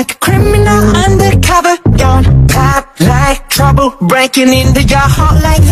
like a criminal undercover. Don't pop like trouble breaking into your heart like.